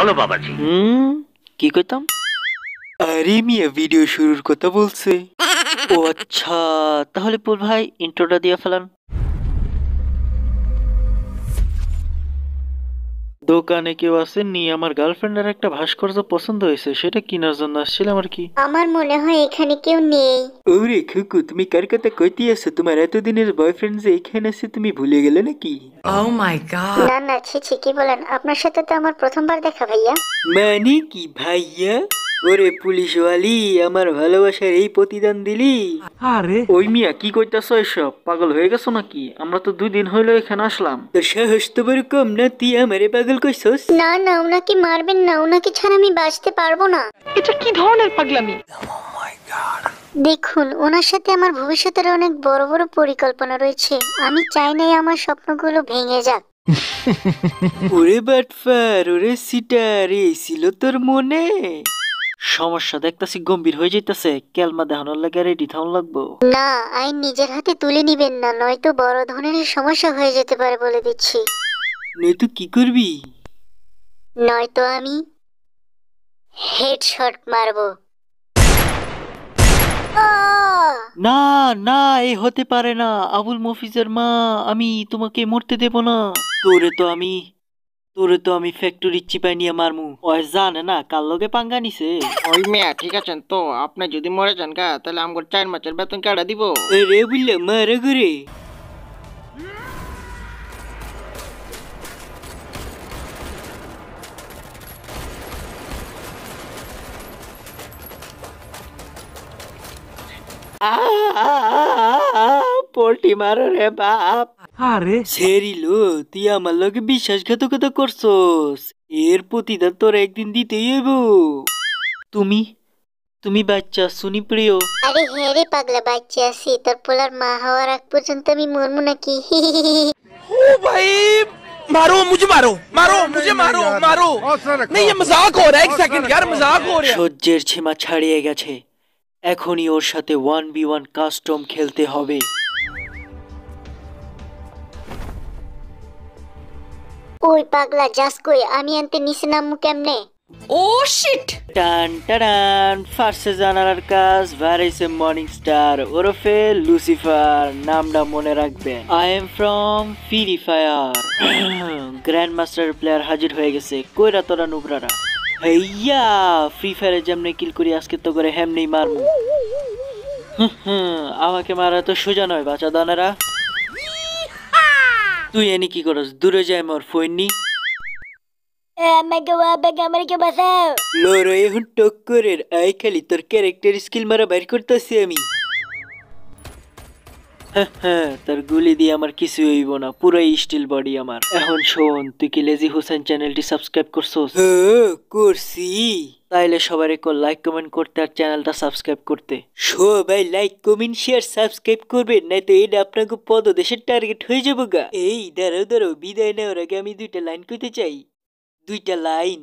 বলো বাবাজি। হুম কি কইতাম? আরে মিয়া ভিডিও শুরুর কথা বলছে। ও আচ্ছা তাহলে পুল ভাই ইন্ট্রোটা দিয়ে ফেলান। দোকানে কেউ আসেননি আমার গার্লফ্রেন্ডের একটা ভাস্কর্য পছন্দ হয়েছে সেটা কেনার জন্য আসছিলাম আর কি? আমার মনে হয় এখানে কেউ নেই। ওরে খুকু তুমি কার কথা কইতে আছো? তোমার এতদিনের বয়ফ্রেন্ড যে এখানে আছে তুমি ভুলে গেলে নাকি? ও মাই গড না না ছি ছি কি বলেন? আপনার সাথে তো আমার প্রথমবার দেখা ভাইয়া। মানে কি ভাইয়া? ওরে পুলিশওয়ালি আমার ভালোবাসার এই প্রতিদান দিলি? আরে। ওই মিয়া কি কইতাছ এসব? পাগল হয়ে গেছো নাকি? আমরা তো দুই দিন হইল এখানে আসলাম। তোর সাহস তো বড় কম না তুই আমারে পাগল কইছস? না না ওনাকে মারবেন না ওনাকে ছাড়া আমি বাঁচতে পারব না। এটা কি ধরনের পাগলামি? দেখুন ওনার সাথে আমার ভবিষ্যতের অনেক বড় বড় পরিকল্পনা রয়েছে। আমি চাই নাই আমার স্বপ্নগুলো ভেঙে যাক। ওরে বাটফার ওরে সিটার এই ছিল তোর মনে? সমস্যা দেখতাছি গম্ভীর হয়ে যাইতাছে কেলমা দেখানোর লাগে রেডি থাউন লাগবো। না আইন নিজের হাতে তুলে নিবেন না নয়তো বড় ধরনের সমস্যা হয়ে যেতে পারে বলে দিচ্ছি। নই তুই কি করবি? নয়তো আমি হেডশট মারবো। আহ! না না এ হতে পারে না আবুল মফিজের মা আমি তোমাকে মরতে দেব না। তোরে তো আমি তোরে তো আমি ফ্যাক্টরি চিপাই নিয়ে মারমু। ওই জানে না কাল লগে পাঙ্গা নিছে? ওই মেয়া ঠিক আছেন তো? আপনি যদি মরে যান গা তাহলে আমগর চার মাসের বেতন কাটা দিব? রে বুঝলে মারে করে পোল্টি মারো রে বাপ। আরে সেরিলো তুই আমার লগে বিশ্বাসঘাতকতা করছস এর প্রতিদান তোর একদিন দিতেই হইব তুমি তুমি বাচ্চা শুনি প্রিয় আরে হ্যাঁ রে পাগলা বাচ্চা আছি তোর পোলার মা হওয়ার আগ পর্যন্ত আমি মরমু নাকি ओ भाई मारो मुझे मारो मारो मुझे मारो मारो नहीं ये मजाक हो रहा है एक सेकंड यार मजाक हो रहा है সহ্যের সীমা ছাড়িয়ে গেছে এখনই ওর সাথে ওয়ান বি ওয়ান কাস্টম খেলতে হবে ওই পাগলা যাস কই আমি আনতে নিচে নামু কেমনে? Oh shit! টান টান ফার্স্টে জানার কাজ ভ্যারিসে মর্নিং স্টার ওরফে লুসিফার নামটা মনে রাখবেন। I am from Free Fire grand master player হাজির হয়ে গেছে। কইরা তোরা নুবরারা? হেইয়া ফ্রি ফায়ারে যেমনে কিল করি আজকে তো করে হেমনেই মারমু হুম, হুম, আমাকে মারা তো সোজা নয় বাচ্চা দানারা। তুই এনি কি করস? দূরে যায় মোর ফোননি আমাকে বাবাকে আমাকে বাঁচাও। লড়ো এখন টক্করের আই খালি তোর ক্যারেক্টার স্কিল মারা বাইর করতেছি আমি। হ্যাঁ, হ্যাঁ তোর গুলি দিয়ে আমার কিছু হইব না পুরাই স্টিল বডি আমার। এখন শোন তুই কি লেজি হোসেন চ্যানেলটি সাবস্ক্রাইব করছস? করছি। তাইলে সবারই কল লাইক কমেন্ট করতে আর চ্যানেলটা সাবস্ক্রাইব করতে। সবাই লাইক কমেন্ট শেয়ার সাবস্ক্রাইব করবেন নাই তো এটা আপনাকে পদদেশের টার্গেট হয়ে যাব গা এই, দাঁড়াও দাঁড়াও, বিদায় নেওয়ার আগে আমি দুইটা লাইন করতে চাই। দুইটা লাইন